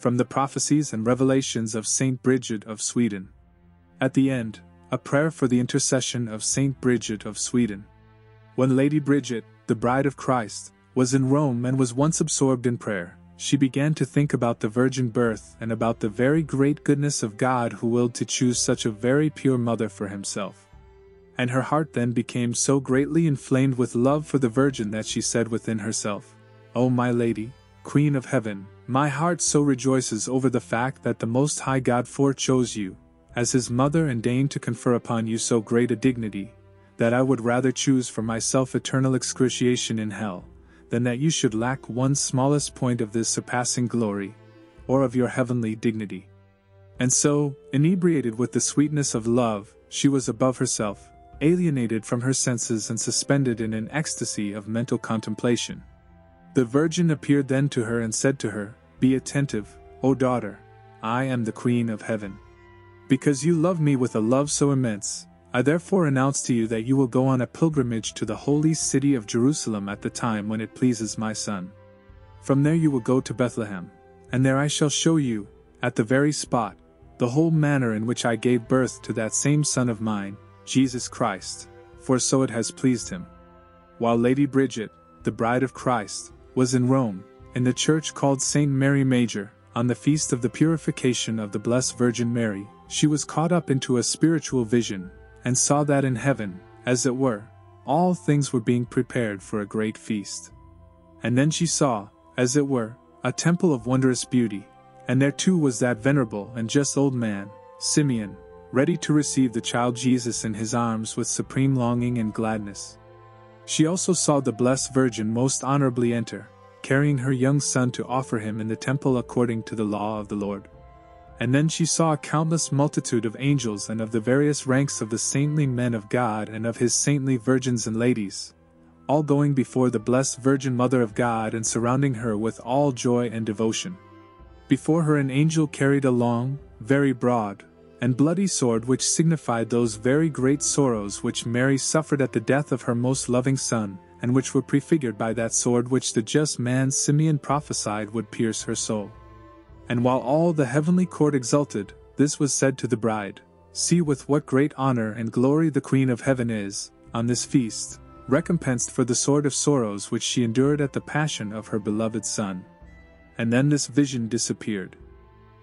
from the prophecies and revelations of Saint Bridget of Sweden. At the end, a prayer for the intercession of Saint Bridget of Sweden. When Lady Bridget, the bride of Christ, was in Rome and was once absorbed in prayer, she began to think about the virgin birth and about the very great goodness of God who willed to choose such a very pure mother for himself. And her heart then became so greatly inflamed with love for the Virgin that she said within herself, O my Lady, Queen of Heaven, my heart so rejoices over the fact that the Most High God forechose you, as his mother and deigned to confer upon you so great a dignity, that I would rather choose for myself eternal excruciation in hell, than that you should lack one smallest point of this surpassing glory, or of your heavenly dignity. And so, inebriated with the sweetness of love, she was above herself, alienated from her senses and suspended in an ecstasy of mental contemplation. The Virgin appeared then to her and said to her, Be attentive, O daughter, I am the Queen of Heaven. Because you love me with a love so immense, I therefore announce to you that you will go on a pilgrimage to the holy city of Jerusalem at the time when it pleases my Son. From there you will go to Bethlehem, and there I shall show you, at the very spot, the whole manner in which I gave birth to that same Son of mine, Jesus Christ, for so it has pleased him. While Lady Bridget, the bride of Christ, was in Rome, in the church called St. Mary Major, on the feast of the purification of the Blessed Virgin Mary, she was caught up into a spiritual vision and saw that in heaven, as it were, all things were being prepared for a great feast. And then she saw, as it were, a temple of wondrous beauty, and there too was that venerable and just old man, Simeon, ready to receive the child Jesus in his arms with supreme longing and gladness. She also saw the Blessed Virgin most honorably enter, carrying her young son to offer him in the temple according to the law of the Lord. And then she saw a countless multitude of angels and of the various ranks of the saintly men of God and of his saintly virgins and ladies, all going before the blessed Virgin Mother of God and surrounding her with all joy and devotion. Before her an angel carried a long, very broad, and bloody sword which signified those very great sorrows which Mary suffered at the death of her most loving Son, and which were prefigured by that sword which the just man Simeon prophesied would pierce her soul. And while all the heavenly court exulted, this was said to the bride See with what great honor and glory the Queen of Heaven is, on this feast, recompensed for the sword of sorrows which she endured at the passion of her beloved Son. And then this vision disappeared.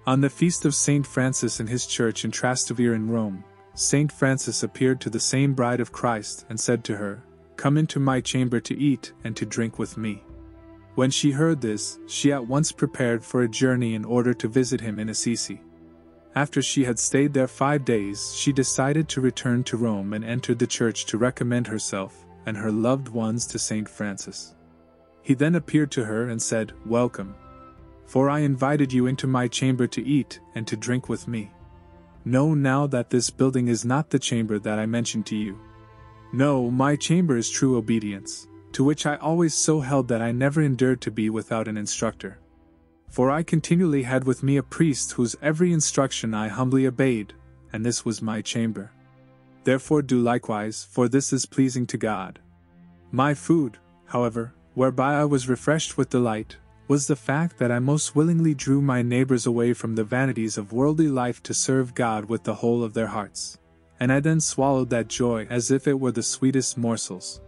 On the feast of Saint Francis in his church in Trastevere in Rome, Saint Francis appeared to the same bride of Christ and said to her, Come into my chamber to eat and to drink with me. When she heard this, she at once prepared for a journey in order to visit him in Assisi. After she had stayed there five days, she decided to return to Rome and entered the church to recommend herself and her loved ones to St. Francis. He then appeared to her and said, Welcome. For I invited you into my chamber to eat and to drink with me. Know now that this building is not the chamber that I mentioned to you. No, my chamber is true obedience to which I always so held that I never endured to be without an instructor. For I continually had with me a priest whose every instruction I humbly obeyed, and this was my chamber. Therefore do likewise, for this is pleasing to God. My food, however, whereby I was refreshed with delight, was the fact that I most willingly drew my neighbors away from the vanities of worldly life to serve God with the whole of their hearts. And I then swallowed that joy as if it were the sweetest morsels.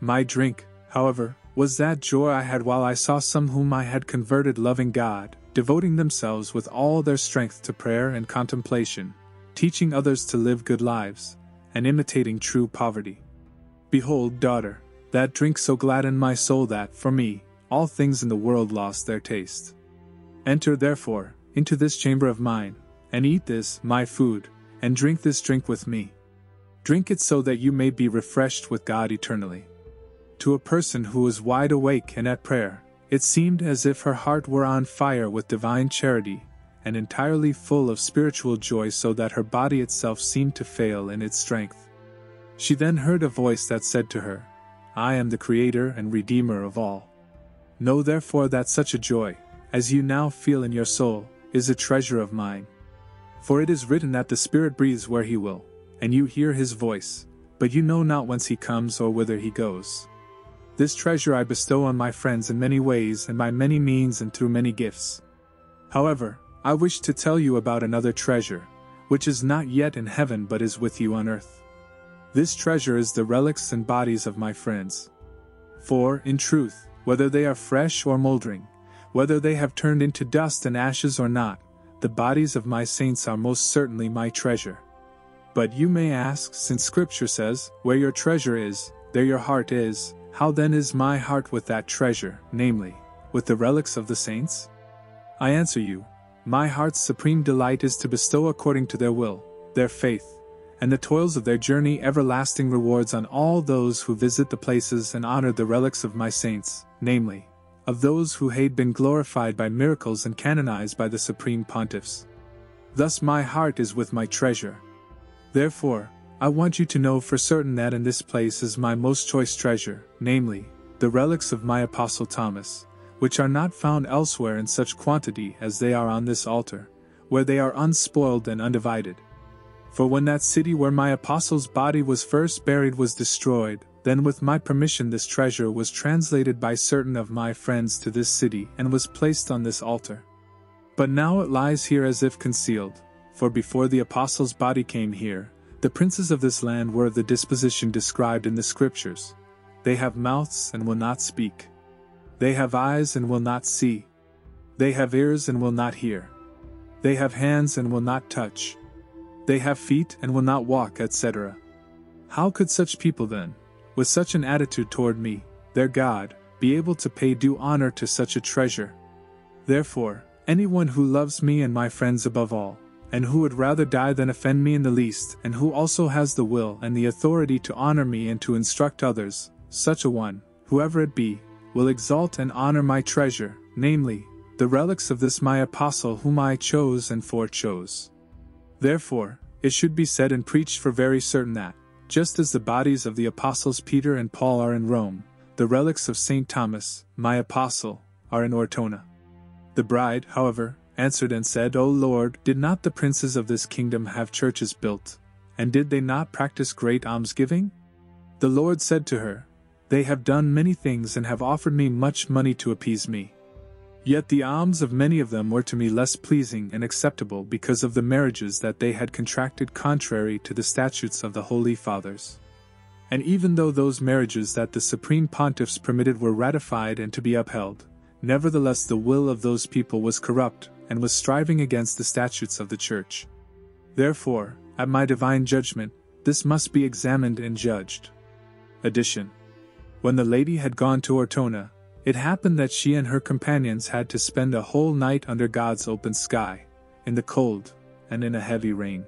My drink, however, was that joy I had while I saw some whom I had converted loving God, devoting themselves with all their strength to prayer and contemplation, teaching others to live good lives, and imitating true poverty. Behold, daughter, that drink so gladdened my soul that, for me, all things in the world lost their taste. Enter, therefore, into this chamber of mine, and eat this, my food, and drink this drink with me. Drink it so that you may be refreshed with God eternally. To a person who was wide awake and at prayer, it seemed as if her heart were on fire with divine charity, and entirely full of spiritual joy, so that her body itself seemed to fail in its strength. She then heard a voice that said to her, I am the Creator and Redeemer of all. Know therefore that such a joy, as you now feel in your soul, is a treasure of mine. For it is written that the Spirit breathes where he will, and you hear his voice, but you know not whence he comes or whither he goes. This treasure I bestow on my friends in many ways and by many means and through many gifts. However, I wish to tell you about another treasure, which is not yet in heaven but is with you on earth. This treasure is the relics and bodies of my friends. For, in truth, whether they are fresh or moldering, whether they have turned into dust and ashes or not, the bodies of my saints are most certainly my treasure. But you may ask, since Scripture says, Where your treasure is, there your heart is, how then is my heart with that treasure, namely, with the relics of the saints? I answer you, My heart's supreme delight is to bestow according to their will, their faith, and the toils of their journey everlasting rewards on all those who visit the places and honor the relics of my saints, namely, of those who had been glorified by miracles and canonized by the supreme pontiffs. Thus my heart is with my treasure. Therefore, I want you to know for certain that in this place is my most choice treasure, namely, the relics of my apostle Thomas, which are not found elsewhere in such quantity as they are on this altar, where they are unspoiled and undivided. For when that city where my apostle's body was first buried was destroyed, then with my permission this treasure was translated by certain of my friends to this city and was placed on this altar. But now it lies here as if concealed, for before the apostle's body came here, the princes of this land were of the disposition described in the scriptures. They have mouths and will not speak. They have eyes and will not see. They have ears and will not hear. They have hands and will not touch they have feet and will not walk, etc. How could such people then, with such an attitude toward me, their God, be able to pay due honor to such a treasure? Therefore, anyone who loves me and my friends above all, and who would rather die than offend me in the least, and who also has the will and the authority to honor me and to instruct others, such a one, whoever it be, will exalt and honor my treasure, namely, the relics of this my apostle whom I chose and forechose. Therefore, it should be said and preached for very certain that, just as the bodies of the apostles Peter and Paul are in Rome, the relics of St. Thomas, my apostle, are in Ortona. The bride, however, answered and said, O Lord, did not the princes of this kingdom have churches built, and did they not practice great almsgiving? The Lord said to her, They have done many things and have offered me much money to appease me. Yet the alms of many of them were to me less pleasing and acceptable because of the marriages that they had contracted contrary to the statutes of the Holy Fathers. And even though those marriages that the Supreme Pontiffs permitted were ratified and to be upheld, nevertheless the will of those people was corrupt and was striving against the statutes of the Church. Therefore, at my divine judgment, this must be examined and judged. Addition. When the lady had gone to Ortona, it happened that she and her companions had to spend a whole night under God's open sky, in the cold, and in a heavy rain.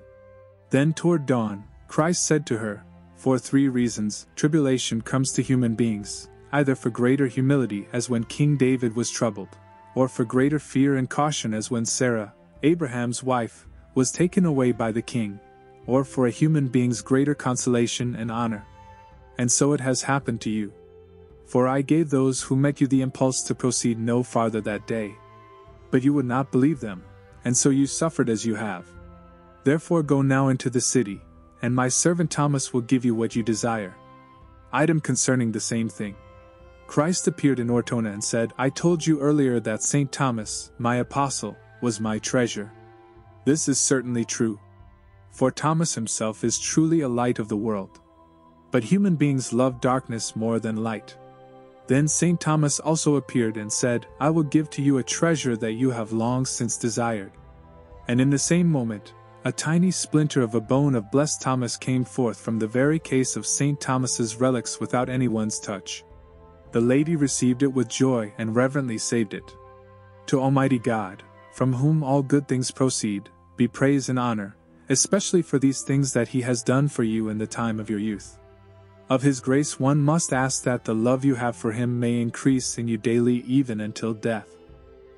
Then toward dawn, Christ said to her, For three reasons, tribulation comes to human beings, either for greater humility as when King David was troubled, or for greater fear and caution as when Sarah, Abraham's wife, was taken away by the king, or for a human being's greater consolation and honor. And so it has happened to you for I gave those who met you the impulse to proceed no farther that day. But you would not believe them, and so you suffered as you have. Therefore go now into the city, and my servant Thomas will give you what you desire. Item concerning the same thing. Christ appeared in Ortona and said, I told you earlier that St. Thomas, my apostle, was my treasure. This is certainly true. For Thomas himself is truly a light of the world. But human beings love darkness more than light. Then St. Thomas also appeared and said, I will give to you a treasure that you have long since desired. And in the same moment, a tiny splinter of a bone of blessed Thomas came forth from the very case of St. Thomas's relics without anyone's touch. The lady received it with joy and reverently saved it. To Almighty God, from whom all good things proceed, be praise and honor, especially for these things that He has done for you in the time of your youth. Of His grace, one must ask that the love you have for Him may increase in you daily, even until death.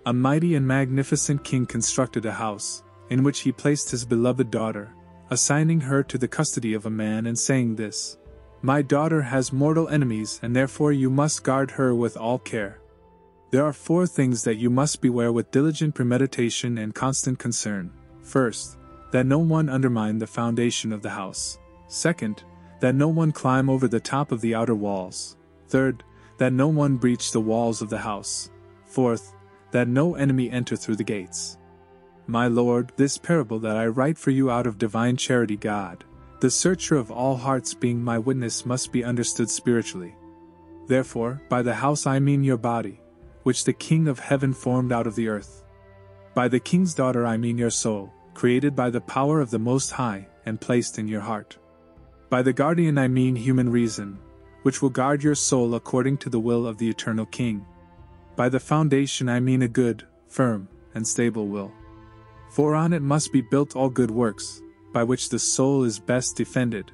A mighty and magnificent king constructed a house, in which he placed his beloved daughter, assigning her to the custody of a man and saying this My daughter has mortal enemies, and therefore you must guard her with all care. There are four things that you must beware with diligent premeditation and constant concern. First, that no one undermine the foundation of the house. Second, that no one climb over the top of the outer walls. Third, that no one breach the walls of the house. Fourth, that no enemy enter through the gates. My Lord, this parable that I write for you out of divine charity, God, the searcher of all hearts being my witness, must be understood spiritually. Therefore, by the house I mean your body, which the King of heaven formed out of the earth. By the King's daughter I mean your soul, created by the power of the Most High, and placed in your heart. By the guardian I mean human reason, which will guard your soul according to the will of the eternal King. By the foundation I mean a good, firm, and stable will. For on it must be built all good works, by which the soul is best defended.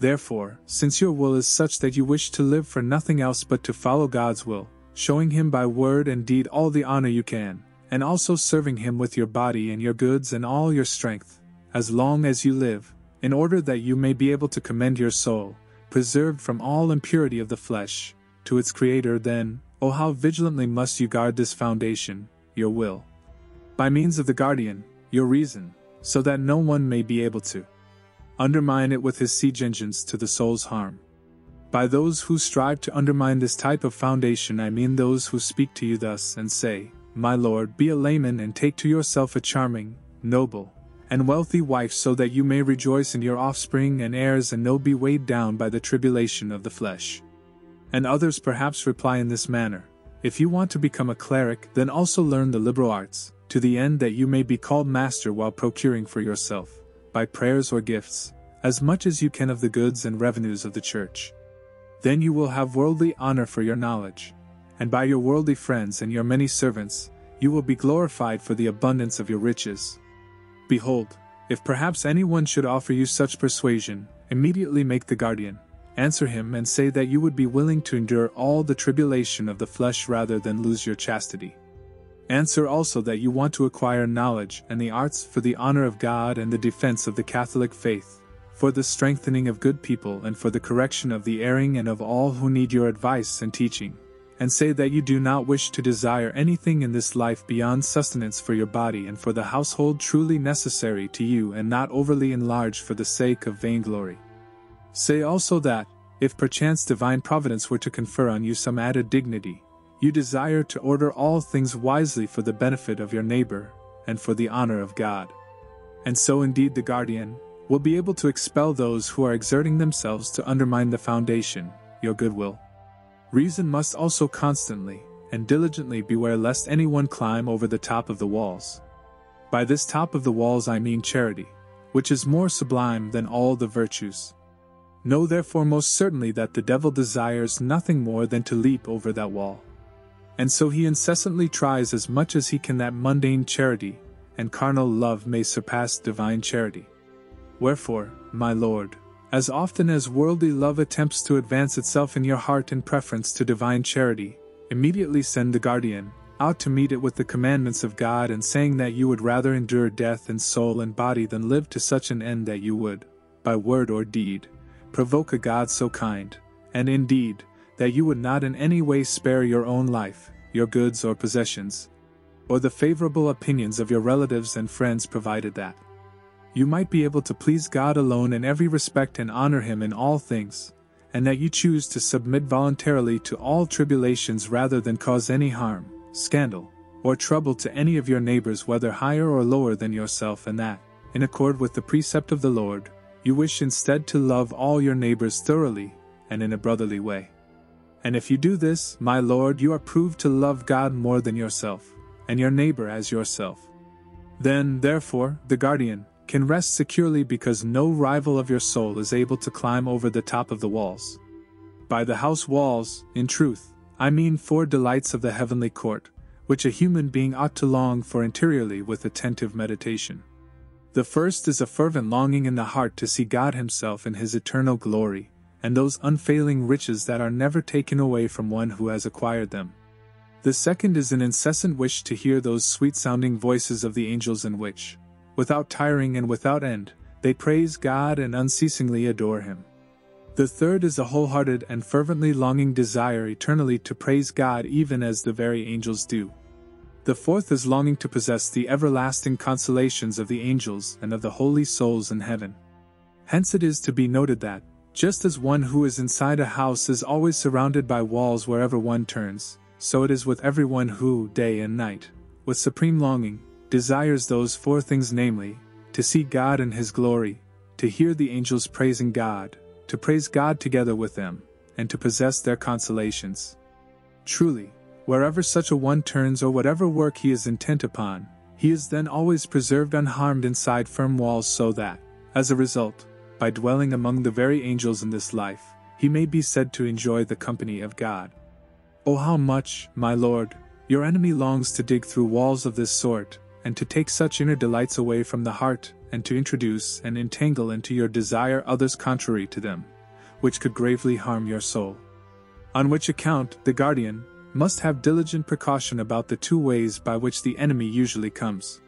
Therefore, since your will is such that you wish to live for nothing else but to follow God's will, showing Him by word and deed all the honor you can, and also serving Him with your body and your goods and all your strength, as long as you live, in order that you may be able to commend your soul, preserved from all impurity of the flesh, to its Creator, then, oh, how vigilantly must you guard this foundation, your will. By means of the guardian, your reason, so that no one may be able to undermine it with his siege engines to the soul's harm. By those who strive to undermine this type of foundation, I mean those who speak to you thus and say, My Lord, be a layman and take to yourself a charming, noble, and wealthy wife so that you may rejoice in your offspring and heirs and no be weighed down by the tribulation of the flesh. And others perhaps reply in this manner If you want to become a cleric, then also learn the liberal arts, to the end that you may be called master while procuring for yourself, by prayers or gifts, as much as you can of the goods and revenues of the church. Then you will have worldly honor for your knowledge, and by your worldly friends and your many servants, you will be glorified for the abundance of your riches. Behold, if perhaps anyone should offer you such persuasion, immediately make the guardian, answer him and say that you would be willing to endure all the tribulation of the flesh rather than lose your chastity. Answer also that you want to acquire knowledge and the arts for the honor of God and the defense of the Catholic faith, for the strengthening of good people and for the correction of the erring and of all who need your advice and teaching and say that you do not wish to desire anything in this life beyond sustenance for your body and for the household truly necessary to you and not overly enlarged for the sake of vainglory. Say also that, if perchance divine providence were to confer on you some added dignity, you desire to order all things wisely for the benefit of your neighbor and for the honor of God. And so indeed the guardian will be able to expel those who are exerting themselves to undermine the foundation, your goodwill. Reason must also constantly and diligently beware lest anyone climb over the top of the walls. By this top of the walls I mean charity, which is more sublime than all the virtues. Know therefore most certainly that the devil desires nothing more than to leap over that wall. And so he incessantly tries as much as he can that mundane charity and carnal love may surpass divine charity. Wherefore, my Lord, as often as worldly love attempts to advance itself in your heart in preference to divine charity, immediately send the guardian out to meet it with the commandments of God and saying that you would rather endure death in soul and body than live to such an end that you would, by word or deed, provoke a God so kind, and indeed, that you would not in any way spare your own life, your goods or possessions, or the favorable opinions of your relatives and friends provided that you might be able to please God alone in every respect and honor Him in all things, and that you choose to submit voluntarily to all tribulations rather than cause any harm, scandal, or trouble to any of your neighbors, whether higher or lower than yourself, and that, in accord with the precept of the Lord, you wish instead to love all your neighbors thoroughly and in a brotherly way. And if you do this, my Lord, you are proved to love God more than yourself, and your neighbor as yourself. Then, therefore, the guardian, can rest securely because no rival of your soul is able to climb over the top of the walls. By the house walls, in truth, I mean four delights of the heavenly court, which a human being ought to long for interiorly with attentive meditation. The first is a fervent longing in the heart to see God Himself in His eternal glory, and those unfailing riches that are never taken away from one who has acquired them. The second is an incessant wish to hear those sweet sounding voices of the angels in which, without tiring and without end, they praise God and unceasingly adore Him. The third is a wholehearted and fervently longing desire eternally to praise God even as the very angels do. The fourth is longing to possess the everlasting consolations of the angels and of the holy souls in heaven. Hence it is to be noted that, just as one who is inside a house is always surrounded by walls wherever one turns, so it is with everyone who, day and night, with supreme longing, desires those four things namely, to see God in His glory, to hear the angels praising God, to praise God together with them, and to possess their consolations. Truly, wherever such a one turns or whatever work he is intent upon, he is then always preserved unharmed inside firm walls so that, as a result, by dwelling among the very angels in this life, he may be said to enjoy the company of God. Oh, how much, my Lord, your enemy longs to dig through walls of this sort, and to take such inner delights away from the heart, and to introduce and entangle into your desire others contrary to them, which could gravely harm your soul. On which account, the guardian, must have diligent precaution about the two ways by which the enemy usually comes.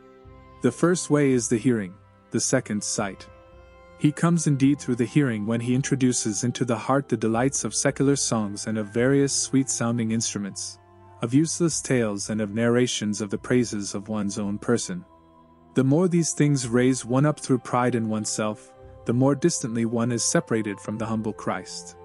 The first way is the hearing, the second sight. He comes indeed through the hearing when he introduces into the heart the delights of secular songs and of various sweet sounding instruments, of useless tales and of narrations of the praises of one's own person. The more these things raise one up through pride in oneself, the more distantly one is separated from the humble Christ.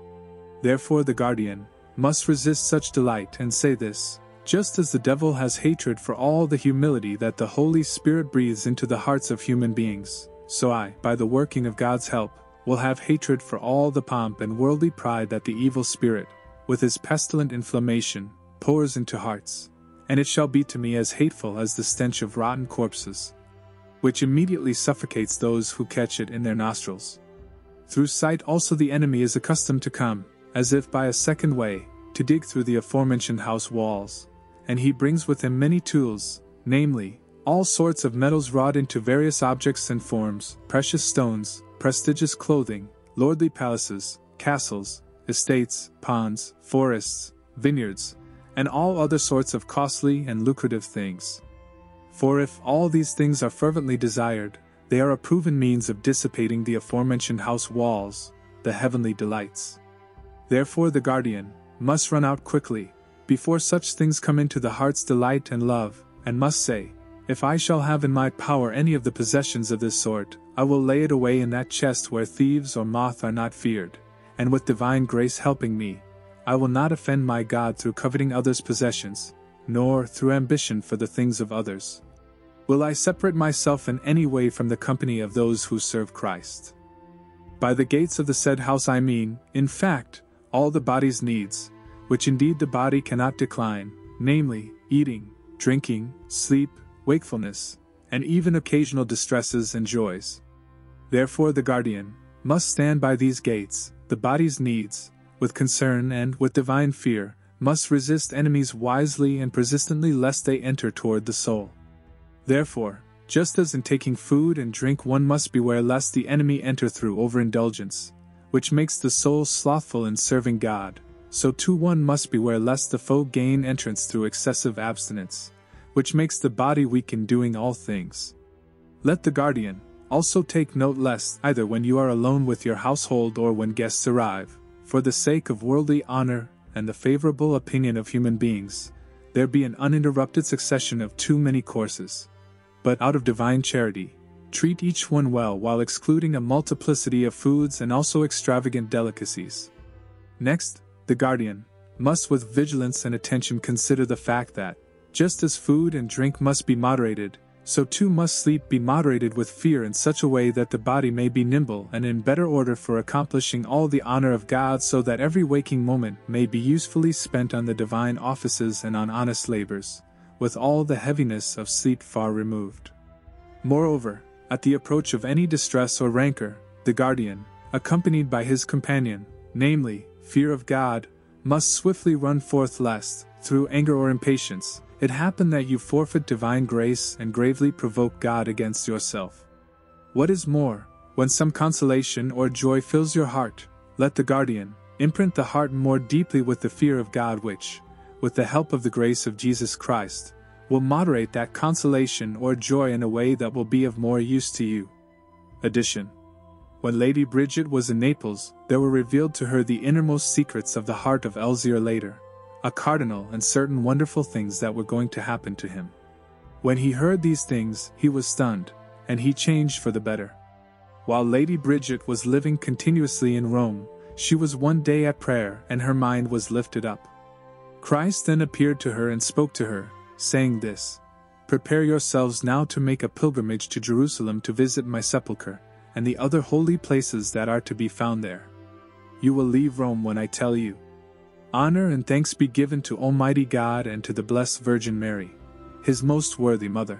Therefore, the guardian, must resist such delight and say this just as the devil has hatred for all the humility that the Holy Spirit breathes into the hearts of human beings, so I, by the working of God's help, will have hatred for all the pomp and worldly pride that the evil spirit, with his pestilent inflammation, pours into hearts, and it shall be to me as hateful as the stench of rotten corpses, which immediately suffocates those who catch it in their nostrils. Through sight also the enemy is accustomed to come, as if by a second way, to dig through the aforementioned house walls, and he brings with him many tools, namely, all sorts of metals wrought into various objects and forms, precious stones, prestigious clothing, lordly palaces, castles, estates, ponds, forests, vineyards, and all other sorts of costly and lucrative things. For if all these things are fervently desired, they are a proven means of dissipating the aforementioned house walls, the heavenly delights. Therefore, the guardian must run out quickly, before such things come into the heart's delight and love, and must say, If I shall have in my power any of the possessions of this sort, I will lay it away in that chest where thieves or moth are not feared, and with divine grace helping me, I will not offend my God through coveting others' possessions, nor through ambition for the things of others. Will I separate myself in any way from the company of those who serve Christ? By the gates of the said house I mean, in fact, all the body's needs, which indeed the body cannot decline, namely, eating, drinking, sleep, wakefulness, and even occasional distresses and joys. Therefore, the guardian must stand by these gates, the body's needs, with concern and with divine fear, must resist enemies wisely and persistently lest they enter toward the soul. Therefore, just as in taking food and drink one must beware lest the enemy enter through overindulgence, which makes the soul slothful in serving God, so too one must beware lest the foe gain entrance through excessive abstinence, which makes the body weak in doing all things. Let the guardian also take note lest, either when you are alone with your household or when guests arrive, for the sake of worldly honor and the favorable opinion of human beings, there be an uninterrupted succession of too many courses. But out of divine charity, treat each one well while excluding a multiplicity of foods and also extravagant delicacies. Next, the guardian must with vigilance and attention consider the fact that, just as food and drink must be moderated, so too must sleep be moderated with fear in such a way that the body may be nimble and in better order for accomplishing all the honor of God, so that every waking moment may be usefully spent on the divine offices and on honest labors, with all the heaviness of sleep far removed. Moreover, at the approach of any distress or rancor, the guardian, accompanied by his companion, namely, fear of God, must swiftly run forth lest, through anger or impatience, it happen that you forfeit divine grace and gravely provoke God against yourself. What is more, when some consolation or joy fills your heart, let the guardian imprint the heart more deeply with the fear of God, which, with the help of the grace of Jesus Christ, will moderate that consolation or joy in a way that will be of more use to you. Addition When Lady Bridget was in Naples, there were revealed to her the innermost secrets of the heart of Elzear later, a cardinal, and certain wonderful things that were going to happen to him. When he heard these things, he was stunned, and he changed for the better. While Lady Bridget was living continuously in Rome, she was one day at prayer, and her mind was lifted up. Christ then appeared to her and spoke to her, saying this Prepare yourselves now to make a pilgrimage to Jerusalem to visit my sepulchre, and the other holy places that are to be found there. You will leave Rome when I tell you. Honor and thanks be given to Almighty God and to the Blessed Virgin Mary, His most worthy Mother.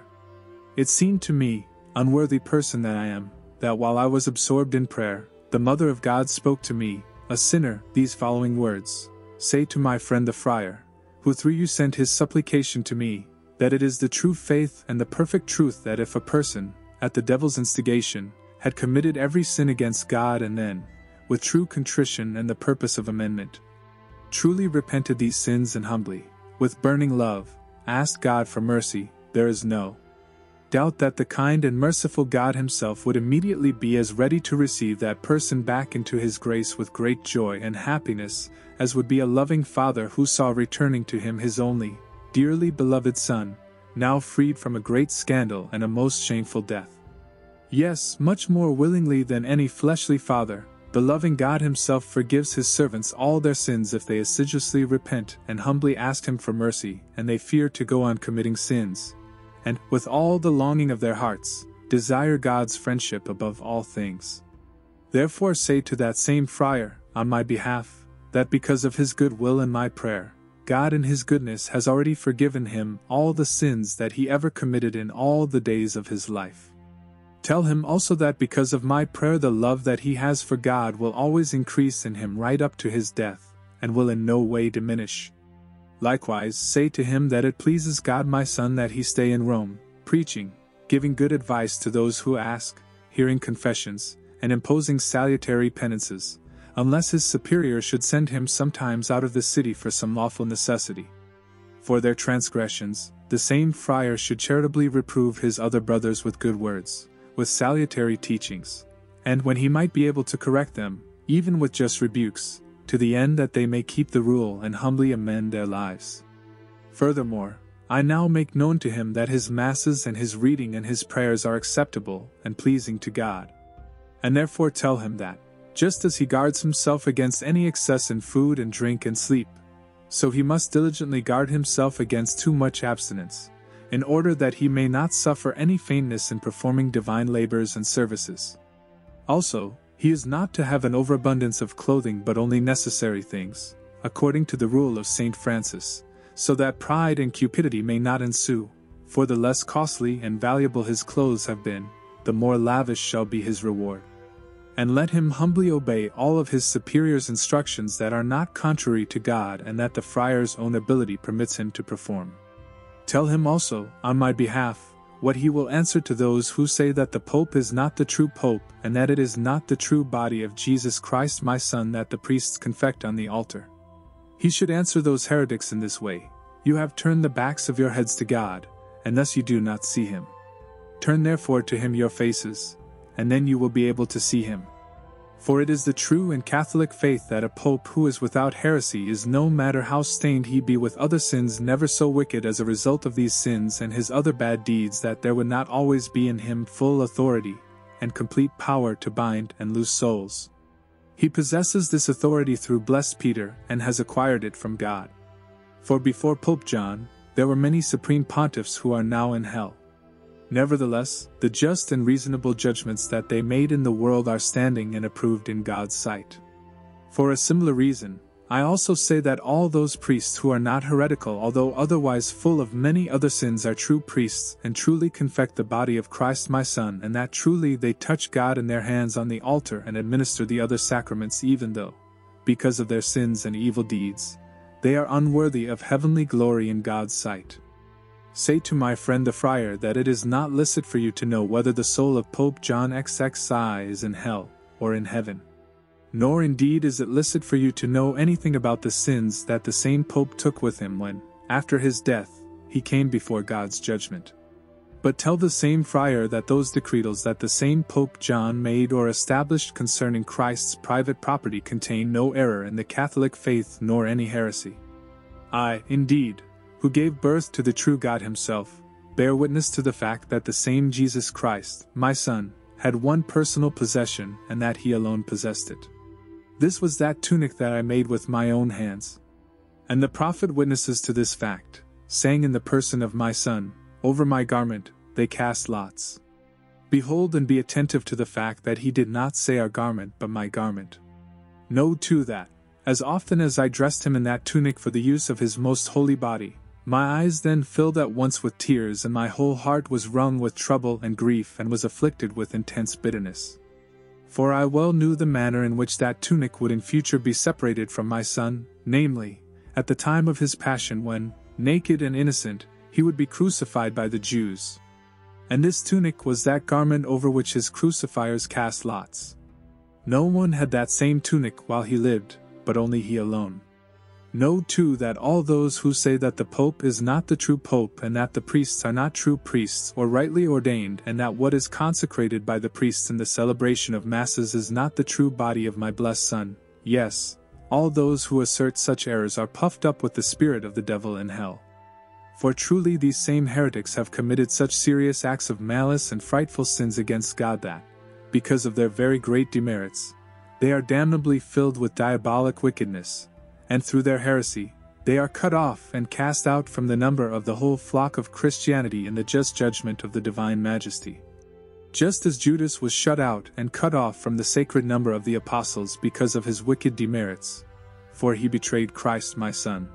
It seemed to me, unworthy person that I am, that while I was absorbed in prayer, the Mother of God spoke to me, a sinner, these following words Say to my friend the friar, who through you sent his supplication to me, that it is the true faith and the perfect truth that if a person, at the devil's instigation, had committed every sin against God and then, with true contrition and the purpose of amendment, truly repented these sins and humbly, with burning love, asked God for mercy, there is no doubt that the kind and merciful God Himself would immediately be as ready to receive that person back into His grace with great joy and happiness as would be a loving Father who saw returning to Him His only, dearly beloved Son, now freed from a great scandal and a most shameful death. Yes, much more willingly than any fleshly father, the loving God Himself forgives His servants all their sins if they assiduously repent and humbly ask Him for mercy, and they fear to go on committing sins, and, with all the longing of their hearts, desire God's friendship above all things. Therefore, say to that same friar, on my behalf, that because of his good will and my prayer, God in his goodness has already forgiven him all the sins that he ever committed in all the days of his life. Tell him also that because of my prayer, the love that he has for God will always increase in him right up to his death, and will in no way diminish. Likewise, say to him that it pleases God my Son that he stay in Rome, preaching, giving good advice to those who ask, hearing confessions, and imposing salutary penances, unless his superior should send him sometimes out of the city for some lawful necessity. For their transgressions, the same friar should charitably reprove his other brothers with good words with salutary teachings, and when he might be able to correct them, even with just rebukes, to the end that they may keep the rule and humbly amend their lives. Furthermore, I now make known to him that his masses and his reading and his prayers are acceptable and pleasing to God. And therefore tell him that, just as he guards himself against any excess in food and drink and sleep, so he must diligently guard himself against too much abstinence in order that he may not suffer any faintness in performing divine labors and services. Also, he is not to have an overabundance of clothing but only necessary things, according to the rule of St. Francis, so that pride and cupidity may not ensue, for the less costly and valuable his clothes have been, the more lavish shall be his reward. And let him humbly obey all of his superior's instructions that are not contrary to God and that the friar's own ability permits him to perform. Tell him also, on my behalf, what he will answer to those who say that the Pope is not the true Pope and that it is not the true body of Jesus Christ my Son that the priests confect on the altar. He should answer those heretics in this way You have turned the backs of your heads to God, and thus you do not see him. Turn therefore to him your faces, and then you will be able to see him. For it is the true and Catholic faith that a pope who is without heresy is no matter how stained he be with other sins never so wicked as a result of these sins and his other bad deeds that there would not always be in him full authority and complete power to bind and loose souls. He possesses this authority through blessed Peter and has acquired it from God. For before Pope John, there were many supreme pontiffs who are now in hell. Nevertheless, the just and reasonable judgments that they made in the world are standing and approved in God's sight. For a similar reason, I also say that all those priests who are not heretical, although otherwise full of many other sins, are true priests and truly confect the body of Christ my Son, and that truly they touch God in their hands on the altar and administer the other sacraments, even though, because of their sins and evil deeds, they are unworthy of heavenly glory in God's sight. Say to my friend the friar that it is not licit for you to know whether the soul of Pope John XXI is in hell or in heaven. Nor indeed is it licit for you to know anything about the sins that the same Pope took with him when, after his death, he came before God's judgment. But tell the same friar that those decretals that the same Pope John made or established concerning Christ's private property contain no error in the Catholic faith nor any heresy. I, indeed, who gave birth to the true God Himself, bear witness to the fact that the same Jesus Christ, my Son, had one personal possession and that He alone possessed it. This was that tunic that I made with my own hands. And the prophet witnesses to this fact, saying in the person of my Son, over my garment, they cast lots. Behold and be attentive to the fact that he did not say our garment but my garment. Know too that, as often as I dressed him in that tunic for the use of his most holy body, my eyes then filled at once with tears and my whole heart was wrung with trouble and grief and was afflicted with intense bitterness. For I well knew the manner in which that tunic would in future be separated from my son, namely, at the time of his passion when, naked and innocent, he would be crucified by the Jews. And this tunic was that garment over which his crucifiers cast lots. No one had that same tunic while he lived, but only he alone. Know too that all those who say that the Pope is not the true Pope and that the priests are not true priests or rightly ordained and that what is consecrated by the priests in the celebration of Masses is not the true body of my blessed Son, yes, all those who assert such errors are puffed up with the spirit of the devil in hell. For truly these same heretics have committed such serious acts of malice and frightful sins against God that, because of their very great demerits, they are damnably filled with diabolic wickedness, and through their heresy, they are cut off and cast out from the number of the whole flock of Christianity in the just judgment of the Divine Majesty. Just as Judas was shut out and cut off from the sacred number of the apostles because of his wicked demerits, for he betrayed Christ my Son.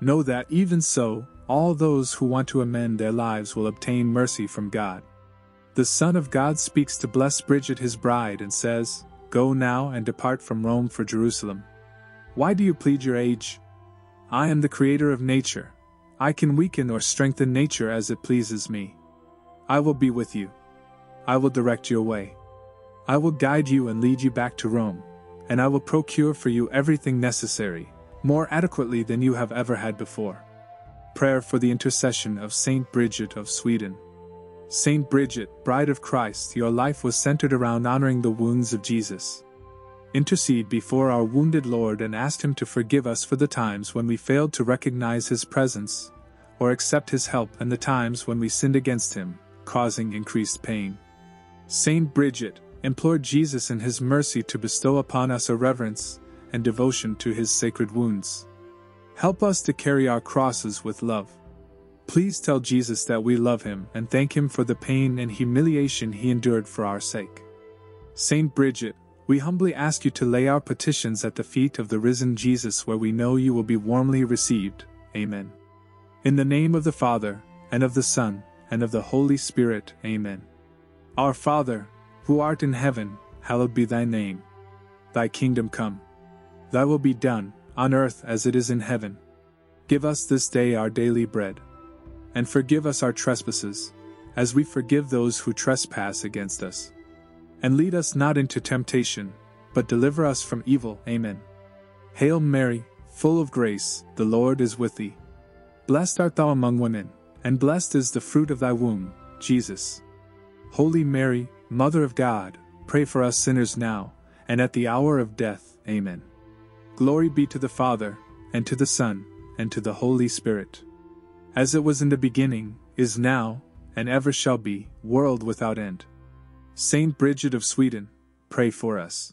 Know that even so, all those who want to amend their lives will obtain mercy from God. The Son of God speaks to bless Bridget his bride and says, Go now and depart from Rome for Jerusalem. Why do you plead your age? I am the creator of nature. I can weaken or strengthen nature as it pleases me. I will be with you. I will direct your way. I will guide you and lead you back to Rome, and I will procure for you everything necessary, more adequately than you have ever had before. Prayer for the intercession of Saint Bridget of Sweden. Saint Bridget, Bride of Christ, your life was centered around honoring the wounds of Jesus. Intercede before our wounded Lord and ask Him to forgive us for the times when we failed to recognize His presence, or accept His help, and the times when we sinned against Him, causing increased pain. Saint Bridget implored Jesus in His mercy to bestow upon us a reverence and devotion to His sacred wounds. Help us to carry our crosses with love. Please tell Jesus that we love him and thank him for the pain and humiliation he endured for our sake. Saint Bridget, we humbly ask you to lay our petitions at the feet of the risen Jesus where we know you will be warmly received. Amen. In the name of the Father, and of the Son, and of the Holy Spirit. Amen. Our Father, who art in heaven, hallowed be thy name. Thy kingdom come. Thy will be done, on earth as it is in heaven. Give us this day our daily bread and forgive us our trespasses, as we forgive those who trespass against us. And lead us not into temptation, but deliver us from evil. Amen. Hail Mary, full of grace, the Lord is with thee. Blessed art thou among women, and blessed is the fruit of thy womb, Jesus. Holy Mary, Mother of God, pray for us sinners now, and at the hour of death. Amen. Glory be to the Father, and to the Son, and to the Holy Spirit as it was in the beginning, is now, and ever shall be, world without end. Saint Bridget of Sweden, pray for us.